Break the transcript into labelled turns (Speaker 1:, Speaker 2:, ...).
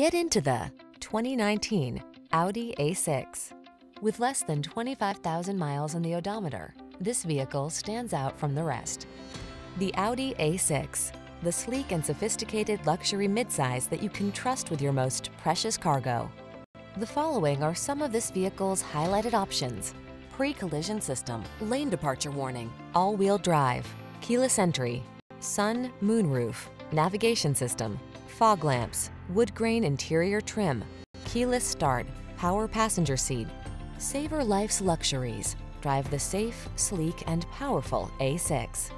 Speaker 1: Get into the 2019 Audi A6. With less than 25,000 miles on the odometer, this vehicle stands out from the rest. The Audi A6, the sleek and sophisticated luxury midsize that you can trust with your most precious cargo. The following are some of this vehicle's highlighted options. Pre-collision system, lane departure warning, all-wheel drive, keyless entry, sun, moonroof, navigation system, fog lamps, wood grain interior trim, keyless start, power passenger seat. Savor life's luxuries. Drive the safe, sleek, and powerful A6.